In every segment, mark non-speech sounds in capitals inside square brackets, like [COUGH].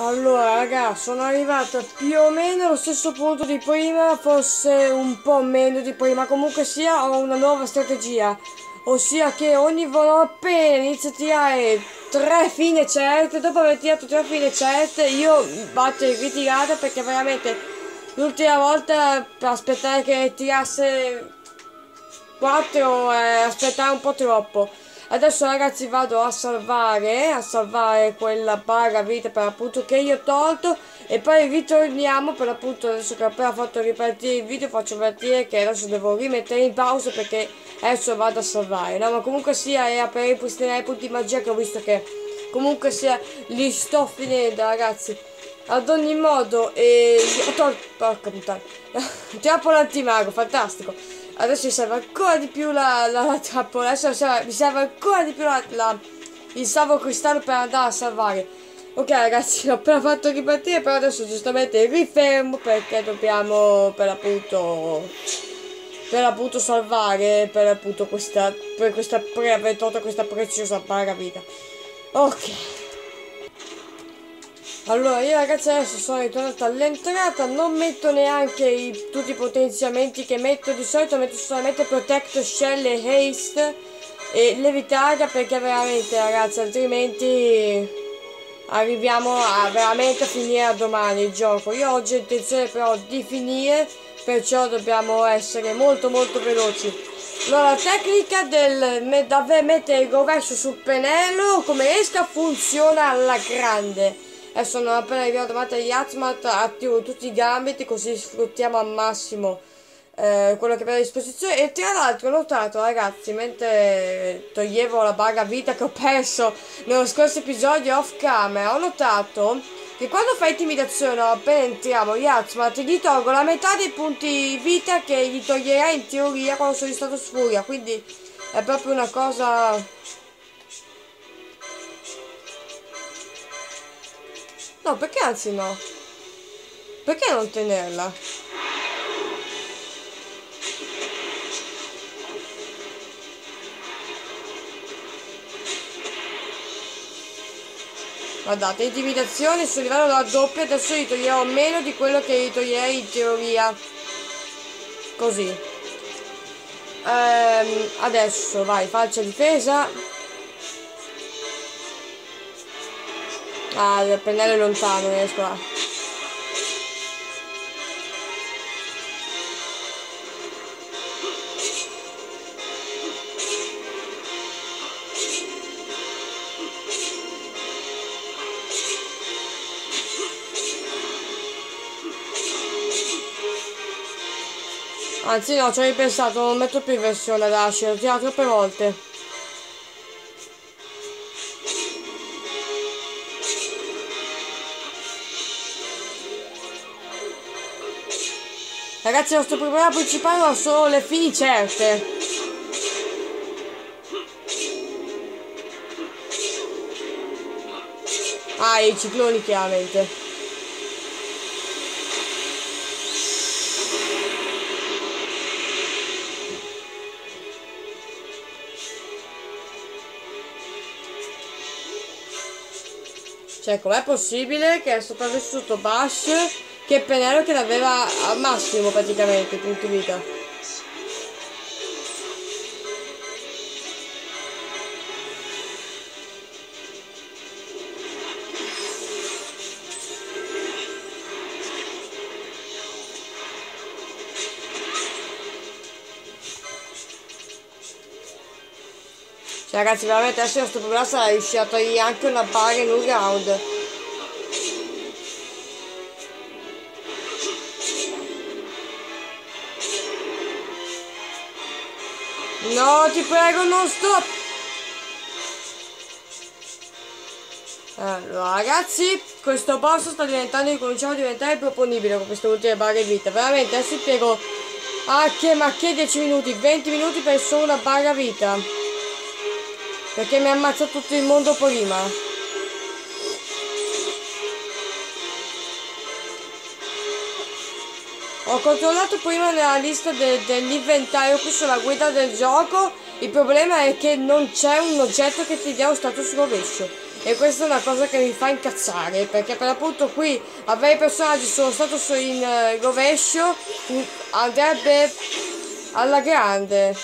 Allora, raga, sono arrivata più o meno allo stesso punto di prima, forse un po' meno di prima. Comunque sia, ho una nuova strategia. Ossia che ogni volta appena inizio a tirare tre fine certe, dopo aver tirato tre fine certe, io batto in ritirata perché veramente l'ultima volta per aspettare che tirasse 4 eh, aspettare un po' troppo. Adesso ragazzi vado a salvare, a salvare quella barra vita per appunto che io ho tolto e poi ritorniamo per appunto adesso che ho appena fatto ripartire il video faccio partire che adesso devo rimettere in pausa perché adesso vado a salvare. No ma comunque sia è per ripristinare i punti magia che ho visto che comunque sia li sto finendo ragazzi. Ad ogni modo, e... ho tolto... porca puttana, [LAUGHS] troppo l'antimago, fantastico adesso mi serve ancora di più la, la, la trappola, adesso mi serve, mi serve ancora di più la, la, il salvo cristallo per andare a salvare. Ok ragazzi, [LAUGHS] ho appena fatto ripartire, però adesso giustamente rifermo perché dobbiamo per appunto per appunto salvare per appunto questa per questa pre aver questa preziosa paravita. Ok. Allora io ragazzi adesso sono ritornata all'entrata, non metto neanche i, tutti i potenziamenti che metto di solito, metto solamente Protect, Shell e Haste e Levitaga perché veramente ragazzi altrimenti arriviamo a veramente finire a domani il gioco. Io oggi ho intenzione però di finire, perciò dobbiamo essere molto molto veloci. Allora, la tecnica del mettere il rovescio sul pennello come esca funziona alla grande Adesso non appena arriviamo davanti agli Azmat attivo tutti i gambiti così sfruttiamo al massimo eh, quello che abbiamo a disposizione. E tra l'altro ho notato ragazzi, mentre toglievo la barra vita che ho perso nello scorso episodio off camera, ho notato che quando fai intimidazione appena entriamo gli Azmat gli tolgo la metà dei punti vita che gli toglierei in teoria quando sono in stato sfuria. Quindi è proprio una cosa No, perché anzi no? Perché non tenerla? Guardate, intimidazione sul livello della doppia, adesso gli toglierò meno di quello che gli toglierei in teoria. Così. Ehm, adesso, vai, faccia difesa. Ah, pennello è lontano, riesco a... Anzi no, ci ho ripensato, non metto più in versione Dash, l'ho tirato troppe volte. Ragazzi, il nostro problema principale sono le fini certe. Ah, i cicloni chiaramente. Cioè, com'è possibile che è sopravvissuto Bash che Penelo che l'aveva al massimo praticamente punti vita. Cioè ragazzi veramente adesso nostro problema sarà riuscire a togliere anche una barra in un round No, ti prego, non stop! Allora, ragazzi, questo boss sta diventando, cominciamo a diventare proponibile con queste ultime barre vita. Veramente, adesso spiego Ah, che, ma che 10 minuti? 20 minuti per solo una barra vita. Perché mi ha ammazzato tutto il mondo prima. Ho controllato prima nella lista de dell'inventario qui sulla guida del gioco. Il problema è che non c'è un oggetto che ti dia un status rovescio. e questa è una cosa che mi fa incazzare perché per l'appunto qui avere i personaggi sono stato in uh, rovescio andrebbe alla grande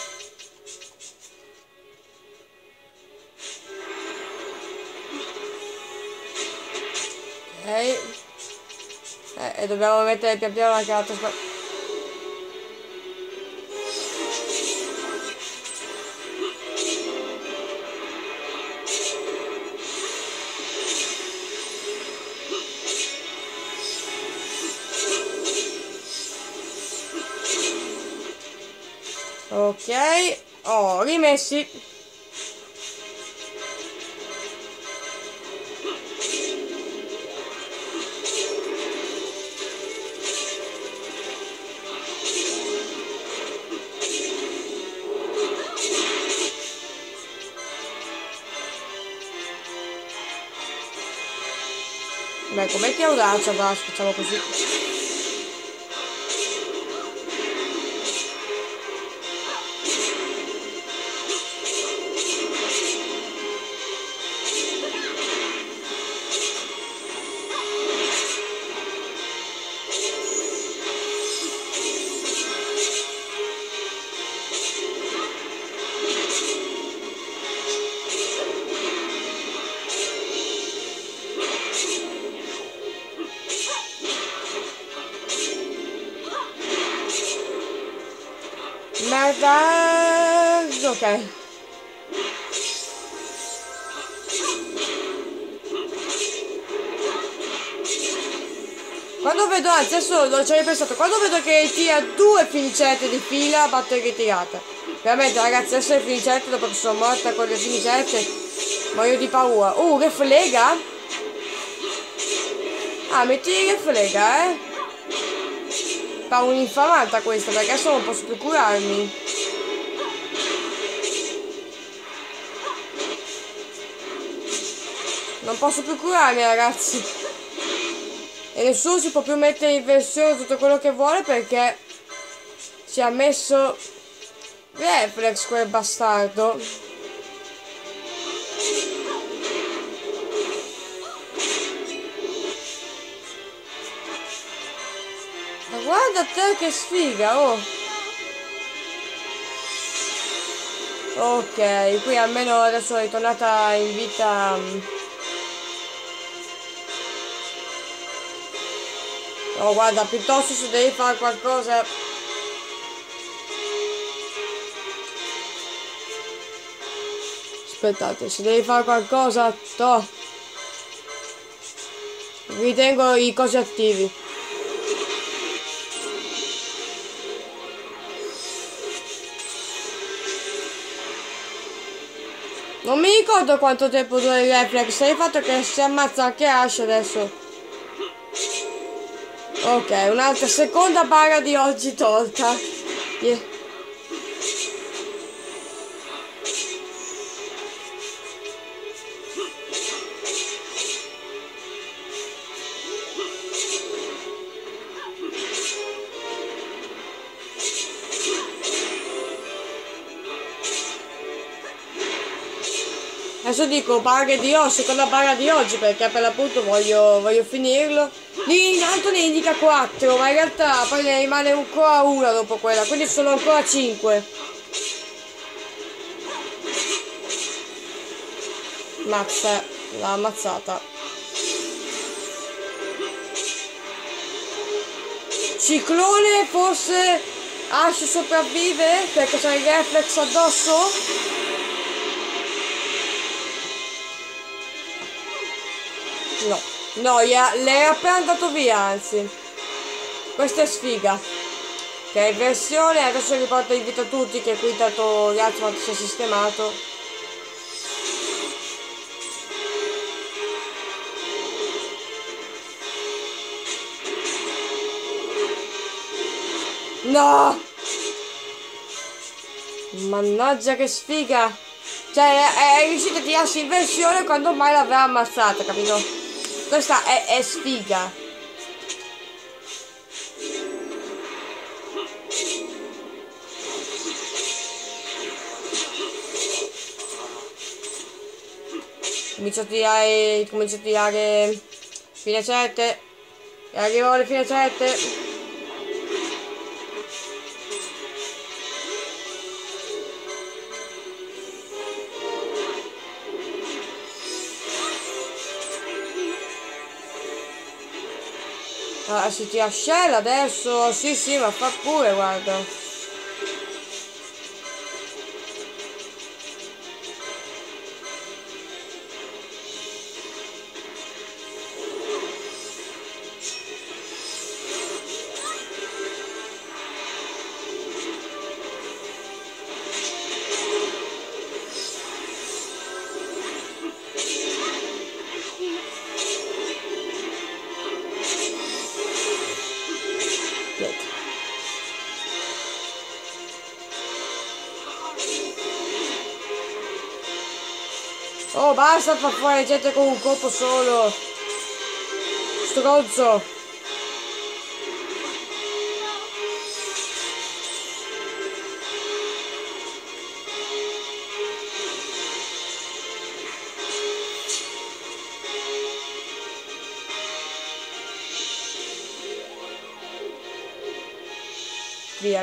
e dobbiamo mettere pian piano la carta Ok, oh, rimessi. Com'è che audacia, va, facciamo così. Quando vedo, anzi adesso non ci ho ripensato, quando vedo che tira due finicette di fila, batto ritirata. Veramente ragazzi, adesso le finicette dopo che sono morta con le finicette, muoio di paura. Uh, che flega? Ah, metti che flega, eh? Fa un'infamata questa perché adesso non posso più curarmi. Non posso più curarmi ragazzi. E nessuno si può più mettere in versione tutto quello che vuole perché ci ha messo reflex quel bastardo. guarda te che sfiga, oh. Ok, qui almeno adesso è tornata in vita... Oh, guarda, piuttosto se devi fare qualcosa... Aspettate, se devi fare qualcosa... To. Ritengo i cosi attivi. Non mi ricordo quanto tempo dura il reflex, hai fatto che si ammazza anche Ash adesso. Ok, un'altra seconda paga di oggi tolta. Yeah. Adesso dico paga di oggi, seconda paga di oggi perché per l'appunto voglio, voglio finirlo. Lì in alto ne indica 4, ma in realtà poi ne rimane ancora una dopo quella, quindi sono ancora 5. Mazza, l'ha ammazzata. Ciclone forse Ash sopravvive perché c'è il reflex addosso? No, no, le è appena andato via, anzi. Questa è sfiga. È versione, adesso riporta in vita tutti, che qui tanto gli altri si è sistemato. No! Mannaggia che sfiga! Cioè, è, è riuscito a tirarsi in versione quando mai l'aveva ammazzata, capito? Questa è, è sfiga. Comincio a tirare, comincio a tirare fine 7. E arrivo alle fine 7. Si tira shell adesso? Sì, sì, ma fa pure, guarda. Oh, basta far fuori gente con un colpo solo. Stronzo.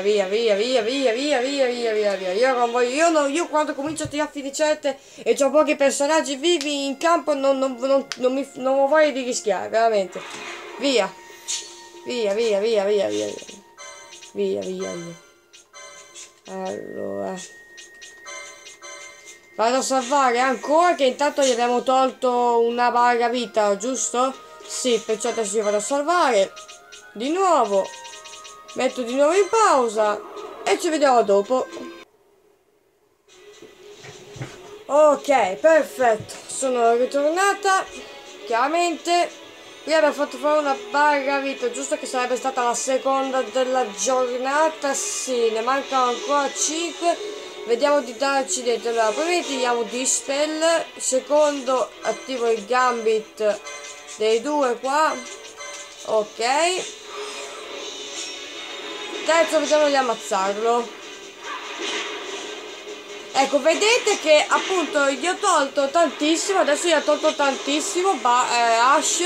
Via, via, via, via, via, via, via, via, via, via. Io non voglio, io, no, io quando comincio a tirare finicette e ho pochi personaggi vivi in campo non, non, non, non, mi, non ho voglia di rischiare, veramente. Via. Via, via, via, via, via. Via, via, via. Allora. Vado a salvare ancora che intanto gli abbiamo tolto una barra vita, giusto? Sì, perciò adesso io vado a salvare. Di nuovo metto di nuovo in pausa e ci vediamo dopo. Ok perfetto. Sono ritornata. Chiaramente qui abbiamo fatto fare una barra vita giusto che sarebbe stata la seconda della giornata? Sì ne mancano ancora 5 vediamo di darci dentro allora prima tiriamo dispel secondo attivo il gambit dei due qua. Ok terzo vediamo di ammazzarlo. Ecco vedete che appunto gli ho tolto tantissimo adesso gli ha tolto tantissimo ba eh, Ash.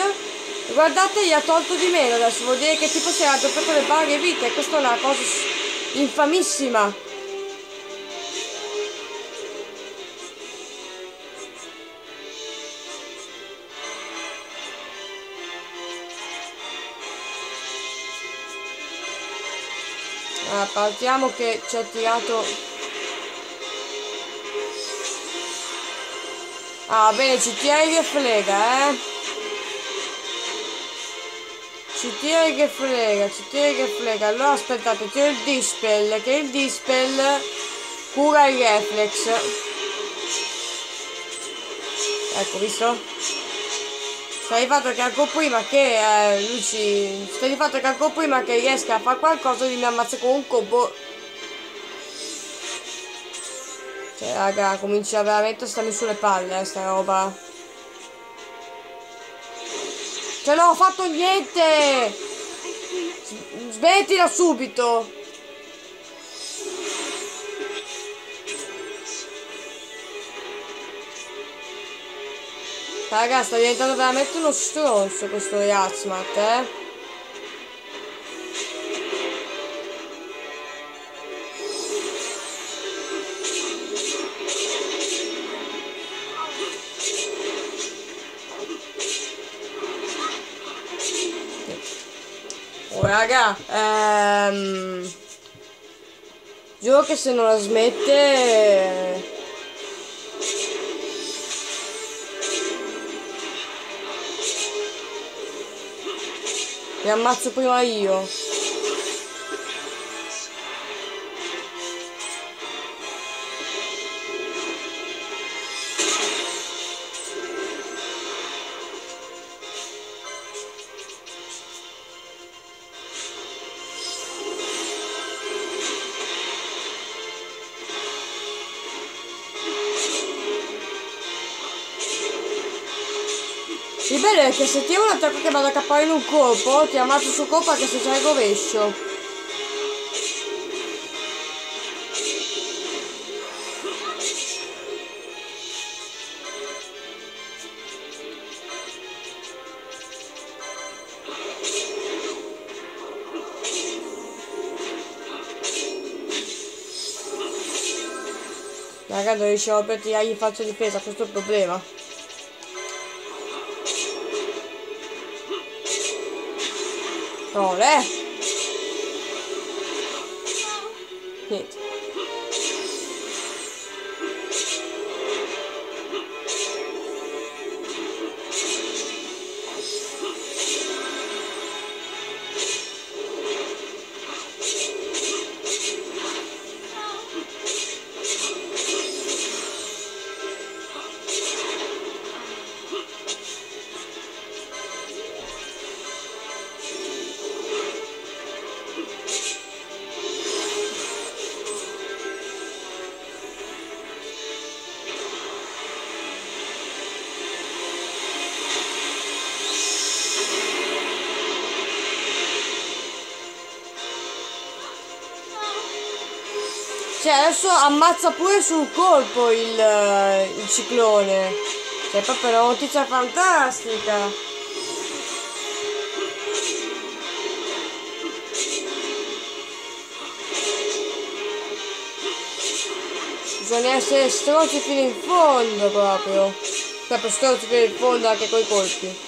Guardate gli ha tolto di meno adesso vuol dire che tipo si è raddoppiato le barre vite questa è una cosa infamissima Allora, partiamo che ci ha tirato... Ah, bene, ci tira che frega, eh. Ci tira che frega, ci tira che frega. Allora, aspettate, tiro il dispel, che il dispel cura il reflex. Ecco, visto? Sta di fatto che ancora prima che eh, lui ci... Sta di fatto che ancora prima che riesca a fare qualcosa lui mi ammazza con un combo. Cioè raga, comincia veramente a starmi sulle palle eh, sta roba. Cioè non ho fatto niente! Smettila subito! Raga, sta diventando veramente uno stronzo questo Yazmat, eh. Oh, raga, ehm... Giuro che se non la smette... Mi ammazzo prima io. che se tiro un attacco che vado a cappare in un colpo, ti ammazzo su colpo anche se c'è il rovescio. Raga, dove riusciamo a tirargli in faccia difesa, questo è il problema. Ole! Niente. Adesso ammazza pure sul colpo il, eh, il ciclone. Cioè proprio una notizia fantastica. Bisogna essere stronzi fino in fondo proprio. Proprio stronzi fino in fondo anche coi colpi.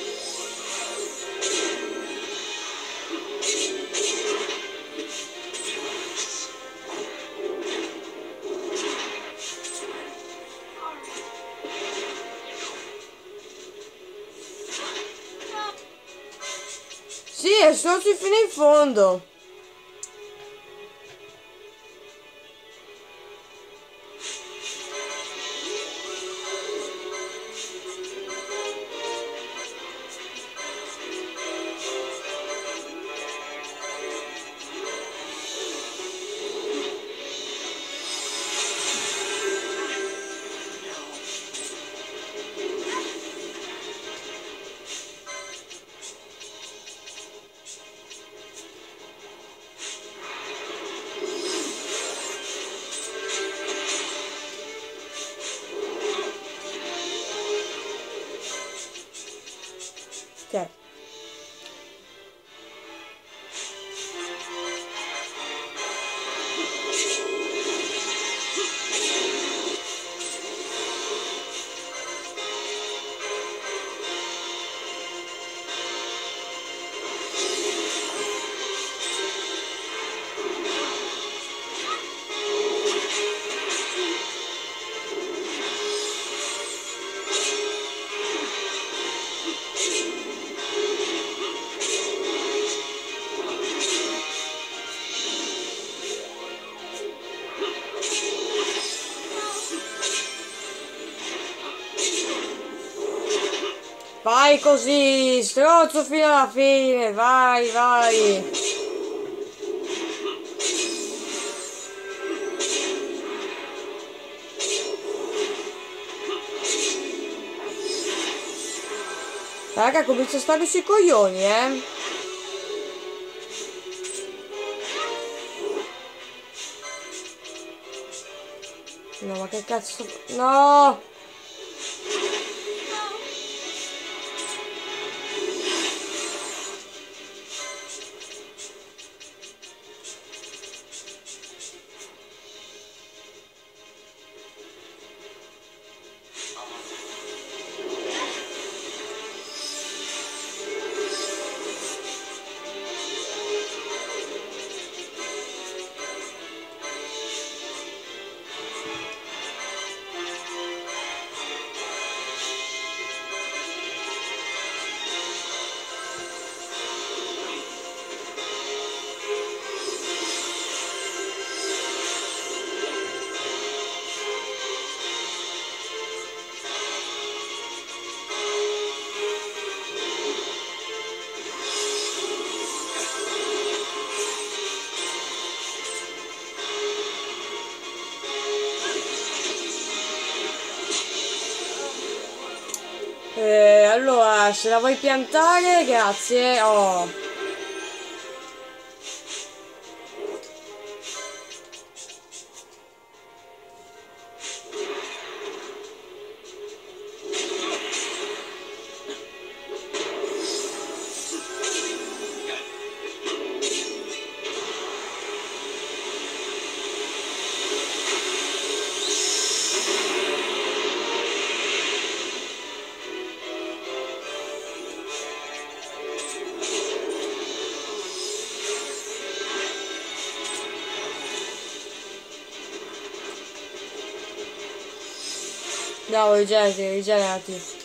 È stronzi fino Così, strozzo fino alla fine, vai, vai. Raga, comincia a starmi sui coglioni, eh. No, ma che cazzo... No! Se la vuoi piantare, grazie. Oh. No, o Jazz, o Jazz.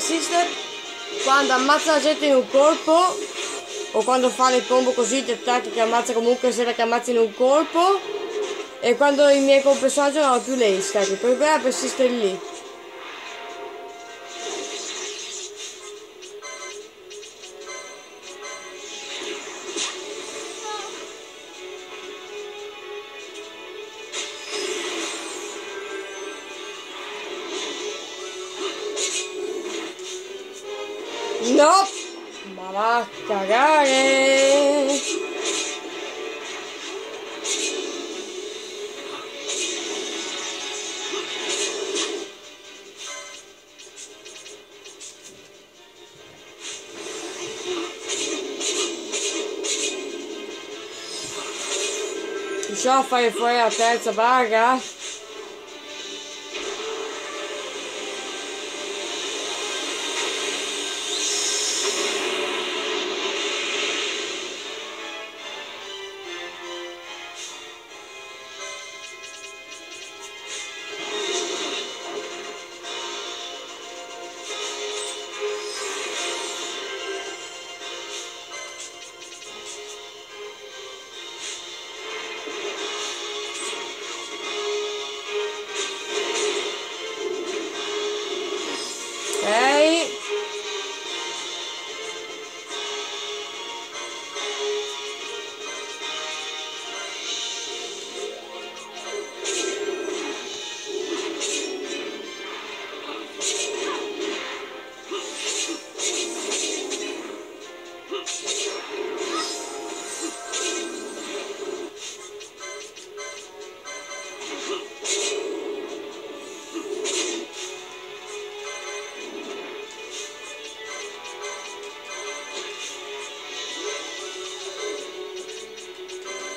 Persiste quando ammazza la gente in un colpo o quando fa le combo così di attacchi che ammazza comunque sembra che ammazzi in un colpo e quando i miei personaggi non hanno più le isca, il problema persiste lì. Riusciamo a fare fuori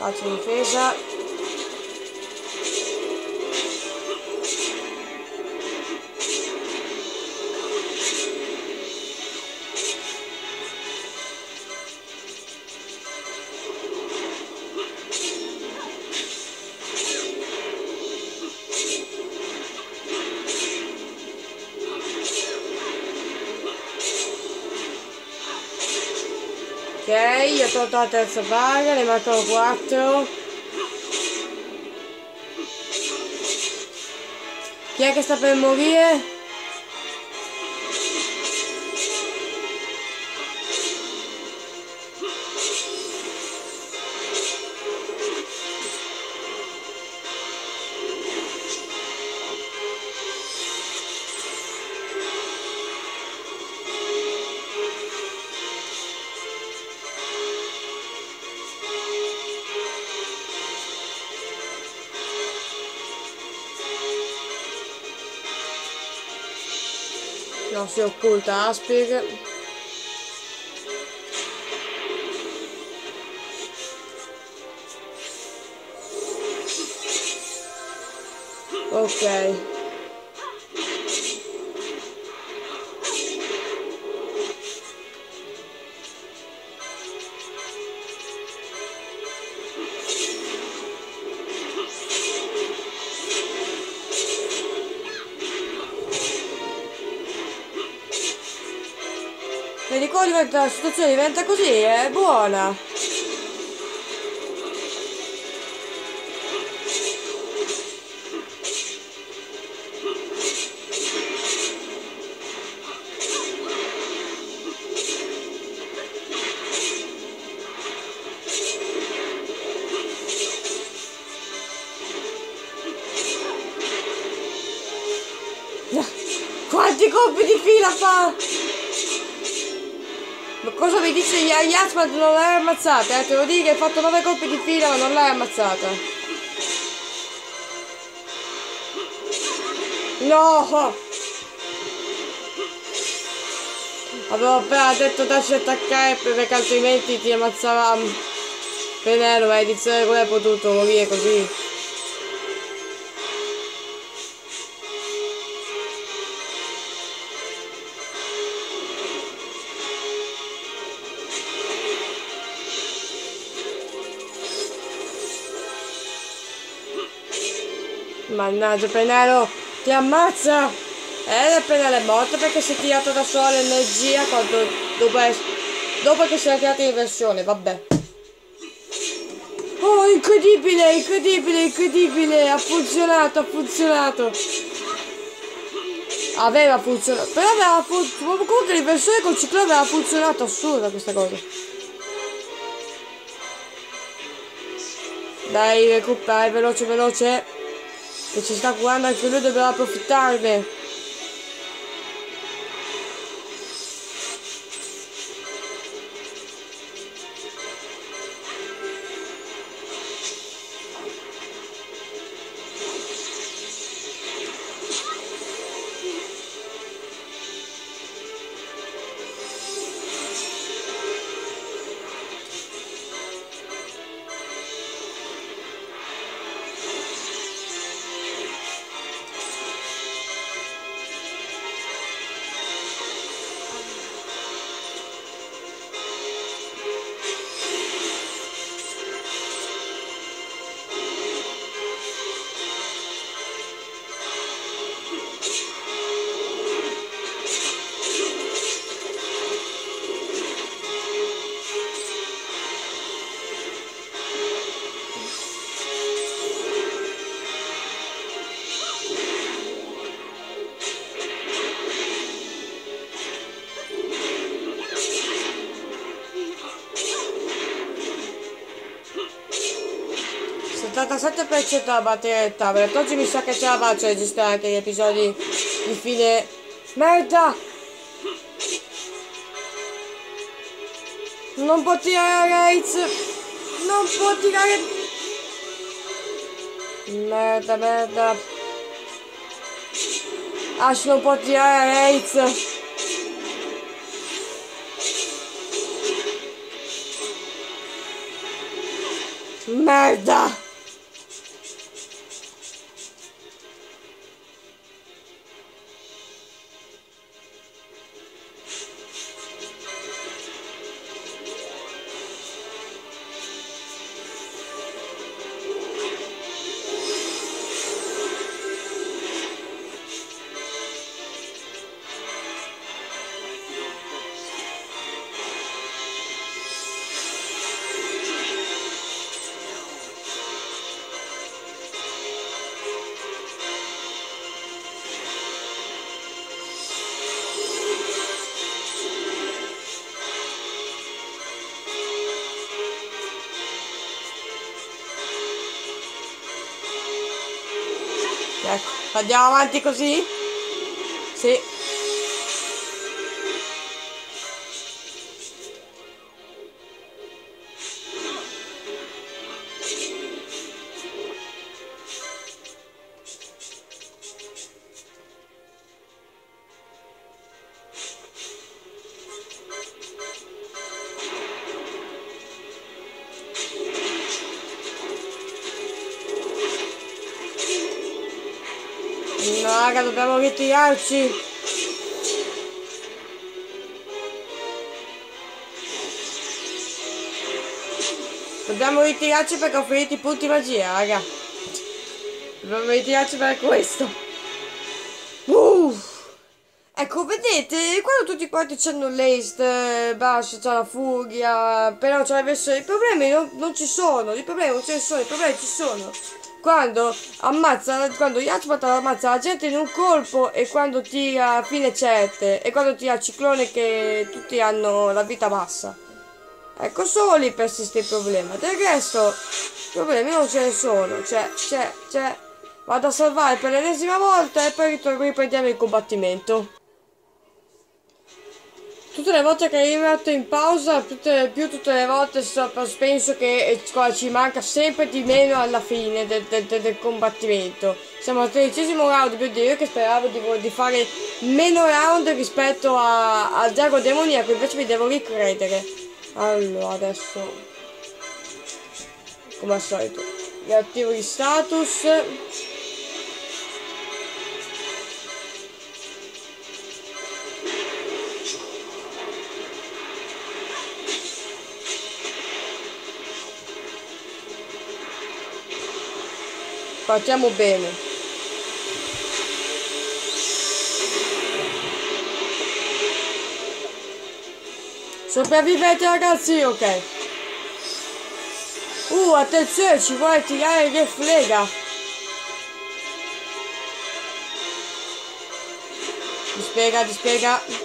Faccio difesa. Ok. Tolto la terza paga, ne mancano 4. Chi è che sta per morire? No, si occulta Aspig. Ok. Diventa, la situazione diventa così, è buona. Quanti colpi di fila fa? Ma cosa mi dice Yasmat non l'hai ammazzata? Eh? Te lo dico hai fatto 9 colpi di fila ma non l'hai ammazzata. No! Avevo appena detto dacci attaccare perché altrimenti ti ammazzavamo. Penelope, edizione come hai potuto morire così? Mannaggia Penelo, ti ammazza! Eh, Penelo è morto perché si è tirato da sola l'energia quando, dopo, dopo che si è tirato in versione, vabbè. Oh, incredibile, incredibile, incredibile, ha funzionato, ha funzionato. Aveva funzionato, però aveva funzionato, comunque l'inversione col ciclone aveva funzionato, assurda questa cosa. Dai, recuperai, veloce, veloce che ci sta curando anche lui dobbiamo approfittarne l'87% la batteria del tablet. Oggi mi sa che ce la faccio registrare anche gli episodi di fine. Merda! Non può tirare Raids! Non può tirare. Merda, merda. Ash non può tirare Raids! Merda! Andiamo avanti così? Sì. No, raga, dobbiamo ritirarci. Dobbiamo ritirarci perché ho finito i punti magia, raga. Dobbiamo ritirarci per questo. Uff. Ecco, vedete, quando tutti quanti c'hanno l'Ace, Bash, c'ha la Furia, però c'è verso i problemi non, non ci sono, i problemi non ci sono, i problemi ci sono quando ammazza, quando Yachbat ammazza la gente in un colpo e quando tira fine certe e quando tira ciclone che tutti hanno la vita bassa. Ecco, solo lì persiste il problema. Del resto, problemi non ce ne sono. Cioè, c'è, c'è. Vado a salvare per l'ennesima volta e poi riprendiamo il combattimento. Tutte le volte che io metto in pausa, tutte, più tutte le volte so, penso che ci manca sempre di meno alla fine del, del, del combattimento. Siamo al tredicesimo round, più di io che speravo di, di, fare meno round rispetto al drago demoniaco, invece mi devo ricredere. Allora, adesso, come al solito, riattivo gli status. Partiamo bene. Sopravvivete ragazzi, ok. Uh, attenzione, ci vuole tirare che frega. Dispiega, dispiega.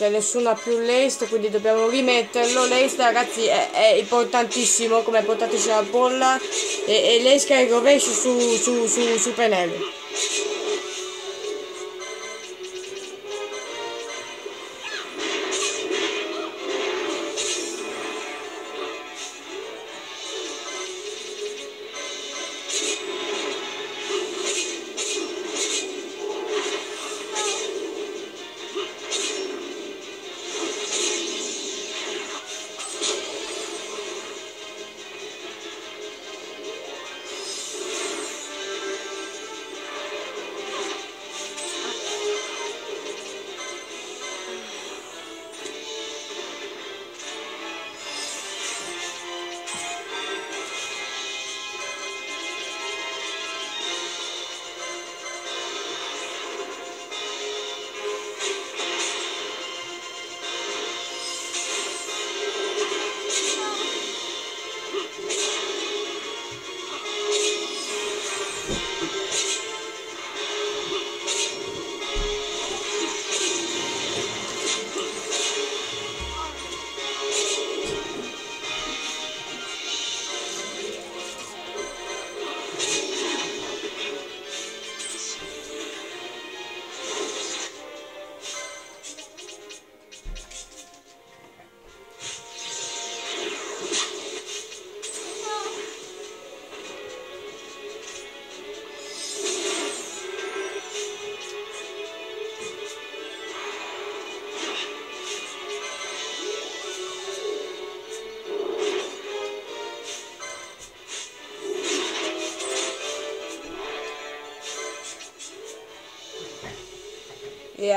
Ok, nessuno ha più l'est, quindi dobbiamo rimetterlo. L'est, ragazzi, è, è, importantissimo, come è la bolla. E, e l'est che è il rovescio su, su, su, su pennello.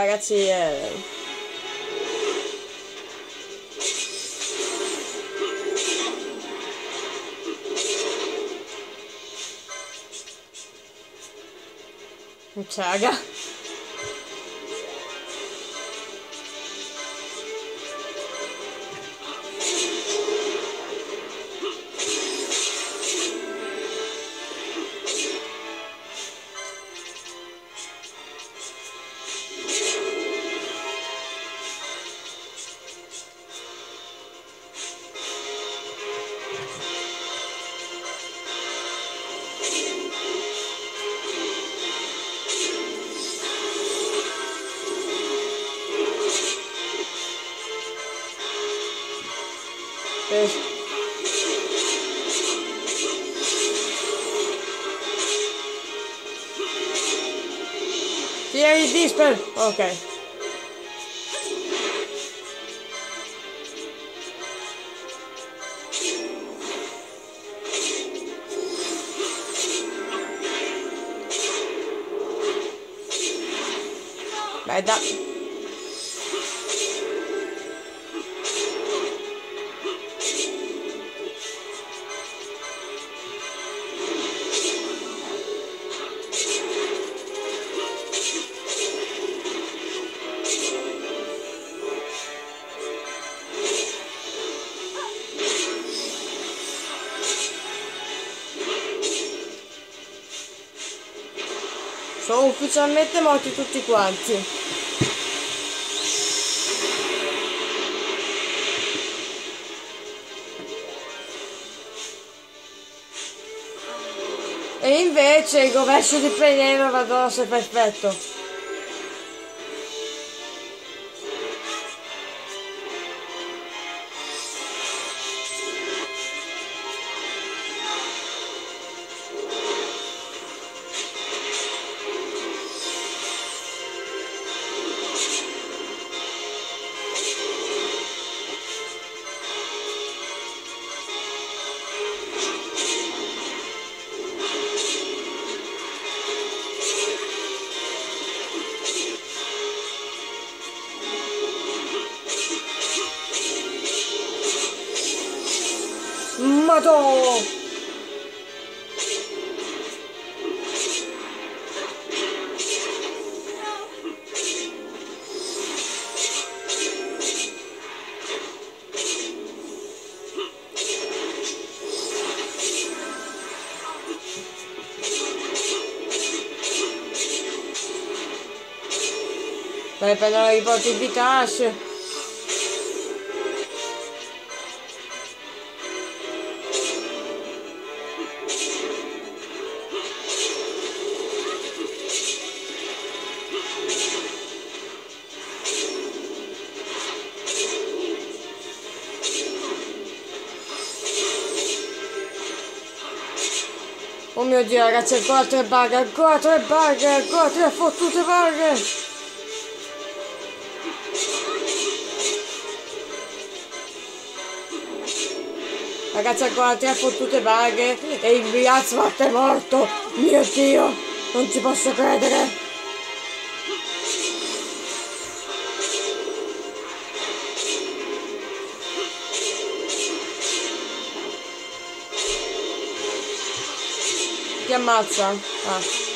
ragazzi eh... Ciaga. Tiri Disper! Ok. Beh, da... Sono ufficialmente morti tutti quanti. E invece il rovescio di Plenero vado se perfetto. Madò! Vai prendere i porti di tasse. Mio dio ragazzi, ancora tre bug, ancora tre bug, ancora tre fottute bug! Ragazzi, ancora tre fottute bug e il Biazmat è morto! Mio dio! Non ci posso credere! Ammazza? Ah.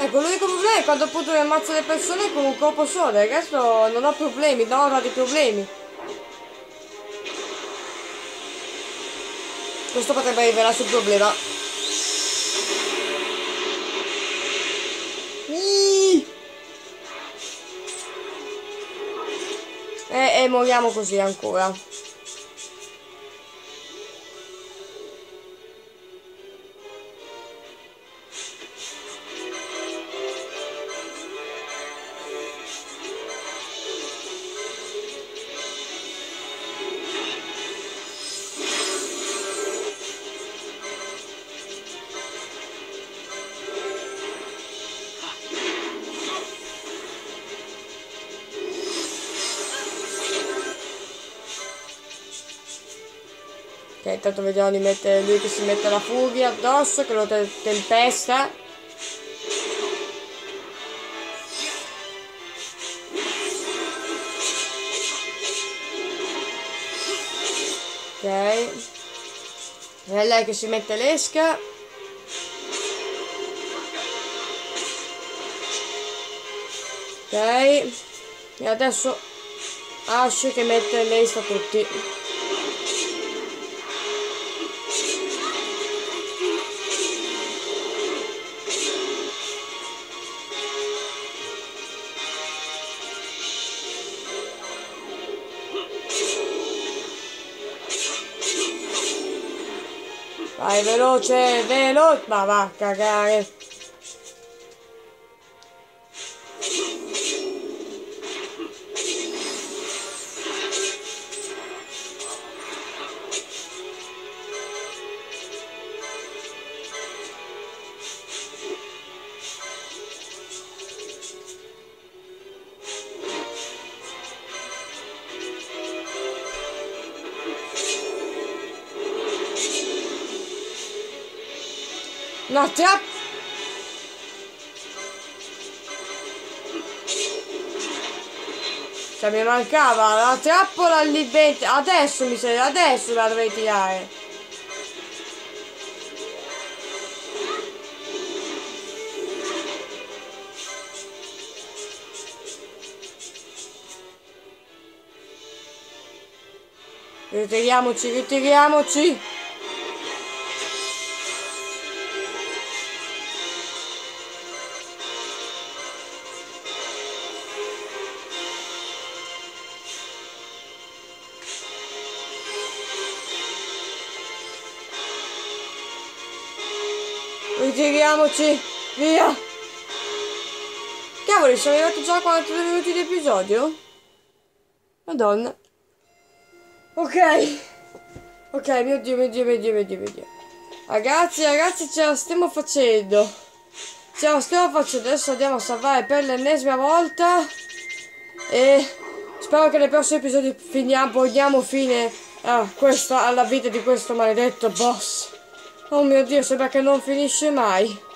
Ecco, l'unico problema è quando appunto mi ammazzo le persone con un colpo solo, il non ho problemi, non ho vari problemi. Questo potrebbe rivelarsi un problema. E, moriamo così ancora. intanto vediamo di mettere lui che si mette la furia addosso, che lo te tempesta. Ok. E lei che si mette l'esca. Ok. E adesso Ash che mette l'esca tutti. Vai veloce, veloce, ma va a Una trappola! Cioè mi mancava la trappola lì dentro. Adesso mi sei. Adesso la dovrei tirare. Ritiriamoci, ritiriamoci. Ritiriamoci, via. Cavoli, sono arrivato già a 42 minuti di episodio? Madonna. Ok. Ok, mio Dio, mio Dio, mio Dio, mio Dio, mio Dio. Ragazzi, ragazzi, ce la stiamo facendo. Ce la stiamo facendo. Adesso andiamo a salvare per l'ennesima volta. E spero che nei prossimi episodi finiamo, poniamo fine a questa, alla vita di questo maledetto boss. Oh mio Dio, sembra che non finisce mai.